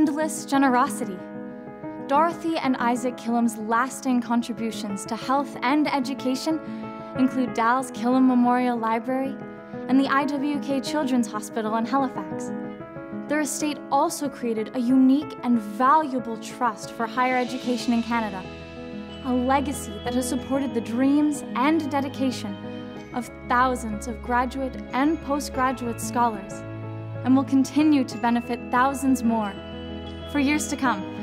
endless generosity. Dorothy and Izaak Killam's lasting contributions to health and education include Dal's Killam Memorial Library and the IWK Children's Hospital in Halifax. Their estate also created a unique and valuable trust for higher education in Canada, a legacy that has supported the dreams and dedication of thousands of graduate and postgraduate scholars and will continue to benefit thousands more for years to come.